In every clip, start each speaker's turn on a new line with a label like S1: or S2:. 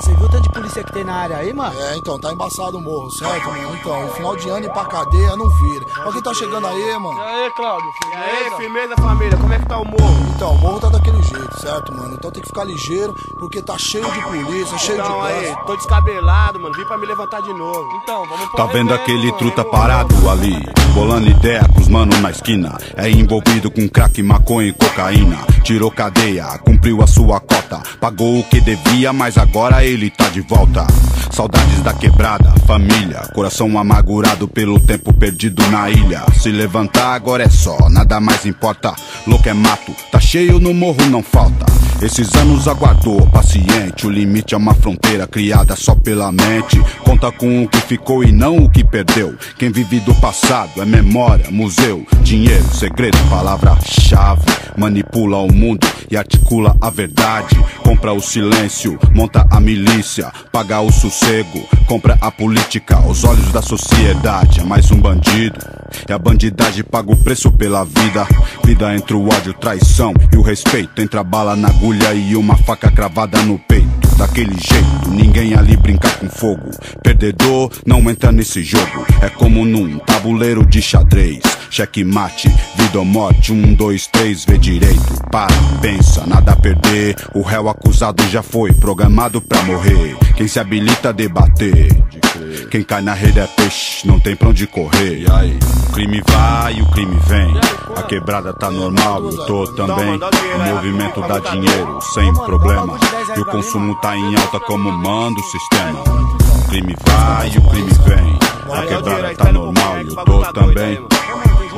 S1: mano, você viu o tanto de polícia que tem na área aí, mano?
S2: É, então, tá embaçado o morro, certo, mano? Então, final de ano ir pra cadeia não vira. Olha quem tá chegando aí, mano.
S3: E aí, Cláudio? E aí, firmeza, família? Como é que tá o morro?
S2: Então, o morro tá jeito, certo, mano? Então tem que ficar ligeiro, porque tá cheio de polícia, cheio
S3: Então
S2: de
S3: aí, tô descabelado, mano. Vim pra me levantar de novo.
S1: Então, vamos
S4: Tá vendo aquele truta parado ali? Bolando ideia com os mano na esquina. É envolvido com crack, maconha e cocaína. Tirou cadeia, cumpriu a sua cota. Pagou o que devia, mas agora ele tá de volta. Saudades da quebrada, família. Coração amargurado pelo tempo perdido na ilha. Se levantar agora é só, nada mais importa. Louco é mato, tá cheio no morro, não falta. Esses anos aguardou, paciente. O limite é uma fronteira criada só pela mente. Conta com o que ficou e não o que perdeu. Quem vive do passado é memória, museu, dinheiro, segredo, palavra-chave. Manipula o mundo e articula a verdade. Compra o silêncio, monta a milícia, paga o sossego, compra a política aos olhos da sociedade. É mais um bandido. E a bandidagem paga o preço pela vida. Vida entre o ódio, traição e o respeito. Entre a bala na agulha e uma faca cravada no. Daquele jeito, ninguém ali brinca com fogo. Perdedor não entra nesse jogo. É como num tabuleiro de xadrez. Cheque mate, vida ou morte. Um, dois, três, vê direito. Para, pensa, nada a perder. O réu acusado já foi programado pra morrer. Quem se habilita a debater. Quem cai na rede é peixe, não tem pra onde correr. E aí? O crime vai o crime vem. A quebrada tá normal, eu tô também. O movimento dá dinheiro, sem problema. E o consumo tá em alta como manda o sistema. O crime vai o crime vem. A quebrada tá normal eu tô também.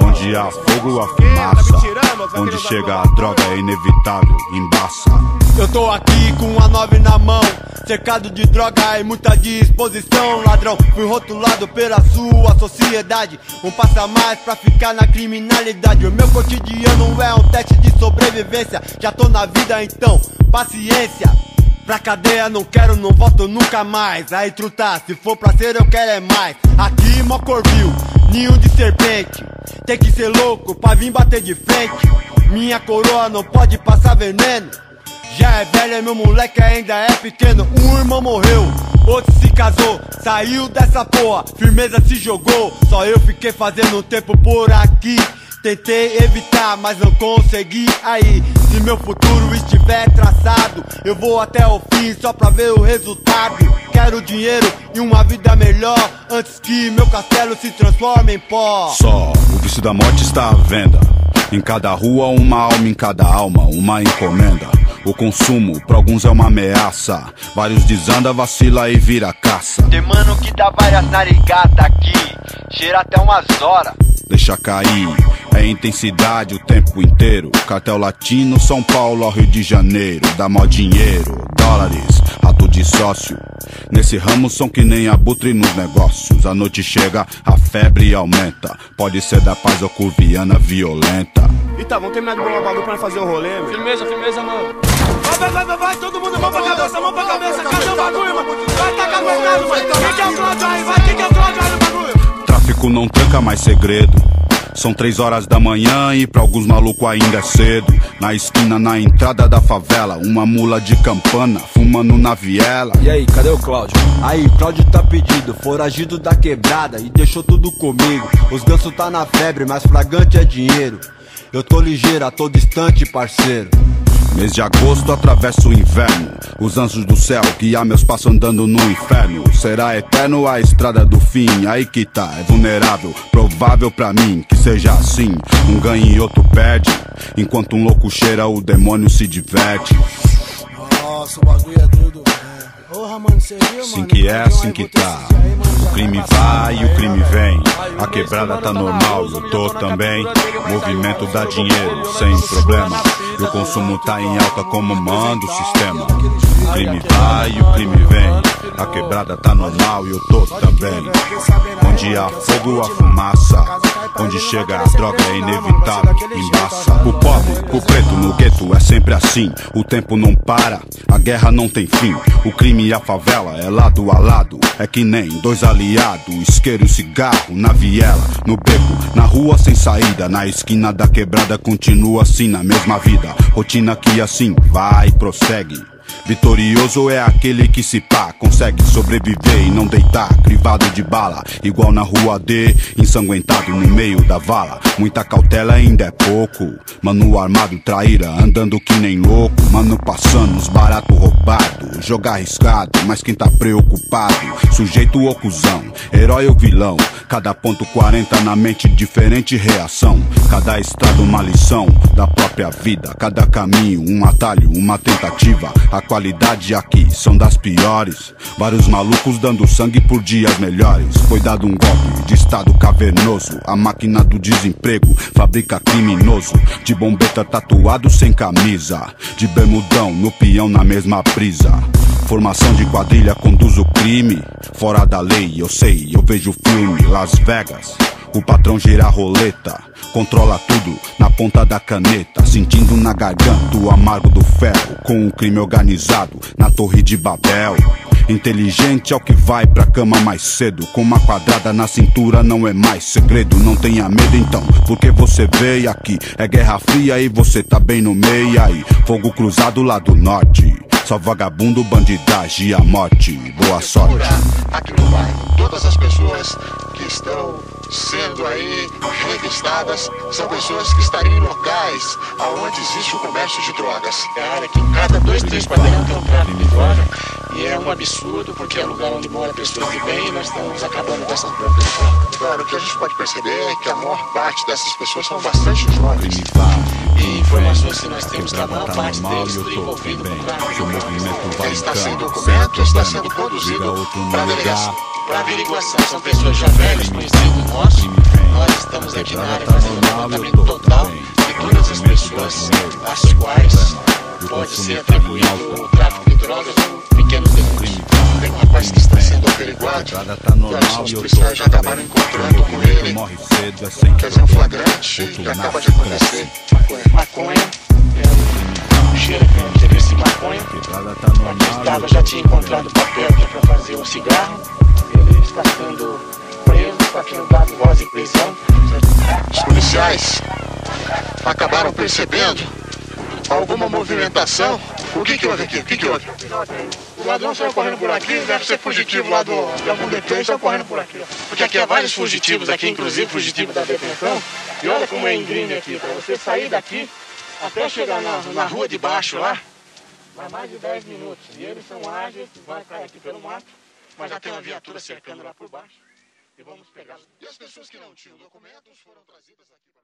S4: Onde há fogo, há fumaça. Onde chega a droga é inevitável, embaça.
S5: Eu tô aqui com a nove na mão, cercado de droga e muita disposição. Ladrão, fui rotulado pela sua sociedade. Um passo a mais pra ficar na criminalidade. O meu cotidiano é um teste de sobrevivência. Já tô na vida então, paciência. Pra cadeia não quero, não volto nunca mais. Aí truta, se for pra ser eu quero é mais. Aqui Mocorvil, ninho de serpente. Tem que ser louco pra vir bater de frente. Minha coroa não pode passar veneno. Já é velha, meu moleque ainda é pequeno. Um irmão morreu, outro se casou. Saiu dessa porra, firmeza se jogou. Só eu fiquei fazendo tempo por aqui. Tentei evitar, mas não consegui. Aí, se meu futuro estiver traçado, eu vou até o fim só pra ver o resultado. Quero dinheiro e uma vida melhor antes que meu castelo se transforme em pó.
S4: Só o vício da morte está à venda. Em cada rua, uma alma, em cada alma, uma encomenda. O consumo, pra alguns é uma ameaça. Vários desanda, vacila e vira caça.
S5: Tem mano que dá várias narigadas aqui, cheira até umas horas.
S4: Deixa cair, é intensidade o tempo inteiro. Cartel Latino, São Paulo ao Rio de Janeiro. Dá mó dinheiro, dólares, rato de sócio. Nesse ramo são que nem abutre nos negócios. A noite chega, a febre aumenta. Pode ser da paz ou curviana violenta.
S3: E tá, vamos terminar de bolar o bagulho pra fazer o rolê, meu.
S1: Firmeza, firmeza, mano.
S3: Vai, vai, vai, vai, vai, todo mundo, mão pra cabeça, mão pra cabeça. Cadê o bagulho, mano? Vai tacar pescado, mano. Quem que é o Cláudio aí? Vai, quem que é o Cláudio aí no bagulho?
S4: Tráfico não tranca mais segredo. São três horas da manhã e pra alguns malucos ainda é cedo. Na esquina, na entrada da favela, uma mula de campana fumando na viela.
S5: E aí, cadê o Cláudio? Aí, Cláudio tá pedido, foragido da quebrada e deixou tudo comigo. Os gansos tá na febre, mas flagrante é dinheiro. Eu tô ligeiro, tô distante, parceiro.
S4: Mês de agosto atravesso o inverno. Os anjos do céu guiar meus passos andando no inferno. Será eterno a estrada do fim. Aí que tá, é vulnerável. Provável pra mim que seja assim. Um ganha e outro perde. Enquanto um louco cheira, o demônio se diverte.
S2: Nossa, o bagulho é tudo.
S4: Assim que é,
S1: um
S4: assim que tá. O crime vai e o crime vem. A quebrada tá normal, eu tô também. Movimento dá dinheiro, sem problema. E o consumo tá em alta como manda o sistema. O crime vai e o crime vem. A quebrada tá normal e eu tô também. Onde há fogo, há fumaça. Onde chega a droga é inevitável, embaça. O pobre, o preto no gueto é sempre assim. O tempo não para, a guerra não tem fim. O crime e a favela é lado a lado. É que nem dois aliados, isqueiro e cigarro na viela, no beco, na rua sem saída. Na esquina da quebrada continua assim na mesma vida. Rotina que assim vai prossegue. Vitorioso é aquele que se pá, consegue sobreviver e não deitar, crivado de bala, igual na rua D, ensanguentado no meio da vala. Muita cautela ainda é pouco. Mano armado, traíra, andando que nem louco. Mano passando os barato roubado. Jogar arriscado, mas quem tá preocupado? Sujeito ou cuzão, herói ou vilão? Cada ponto 40 na mente, diferente reação. Cada estrada uma lição da própria vida. Cada caminho, um atalho, uma tentativa. A qualidade aqui são das piores. Vários malucos dando sangue por dias melhores. Foi dado um golpe de estado cavernoso. A máquina do desemprego fabrica criminoso. De bombeta tatuado sem camisa. De bermudão no peão na mesma brisa. Formação de quadrilha conduz o crime. Fora da lei, eu sei, eu vejo filme. Las Vegas. O patrão gira a roleta, controla tudo na ponta da caneta, sentindo na garganta o amargo do ferro, com o crime organizado na Torre de Babel. Inteligente é o que vai pra cama mais cedo, com uma quadrada na cintura não é mais segredo. Não tenha medo então, porque você veio aqui. É guerra fria e você tá bem no meio aí. Fogo cruzado lá do norte. Só vagabundo, bandidagem e a morte. Boa sorte.
S6: Aqui no bairro, todas as pessoas que estão sendo aí revistadas são pessoas que estariam em locais onde existe o comércio de drogas. É área que em cada dois, três quarteirão tem um tráfico de droga e é um absurdo porque é lugar onde moram pessoas de bem e nós estamos acabando com essas drogas. Claro, o que a gente pode perceber é que a maior parte dessas pessoas são bastante jovens. Informações que nós temos que a maior parte deles estão envolvidos com tráfico de drogas. Eles está sem documento, está sendo conduzido para a delegacia para averiguação. São pessoas já velhas, conhecidos nossos. Nós estamos aqui na área fazendo um levantamento total de todas as pessoas às quais pode ser atribuído o tráfico de drogas ou pequenos delitos. Tem um rapaz que está sendo averiguado. E os policiais já acabaram encontrando com ele. Quer dizer, um flagrante que acaba de acontecer. Encontrado papel para fazer um cigarro ele está sendo preso, está sendo dado voz em prisão. Os policiais acabaram percebendo alguma movimentação. O que, que houve aqui? O que, que houve? O ladrão saiu correndo por aqui, deve ser fugitivo lá do, de algum detento, saiu correndo por aqui. Porque aqui há vários fugitivos aqui, inclusive fugitivo da detenção. E olha como é íngreme aqui, para você sair daqui até chegar na, na rua de baixo lá, vai mais de 10 minutos. E eles são ágeis, vai cair aqui pelo mato. Mas já tem uma viatura cercando lá por baixo. E vamos pegá-los. E as pessoas que não tinham documentos foram trazidas aqui para.